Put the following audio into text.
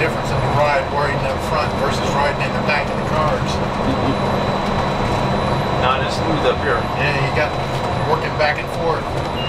difference in the ride riding up front versus riding in the back of the cars. Not as smooth up here. Yeah, you got working back and forth.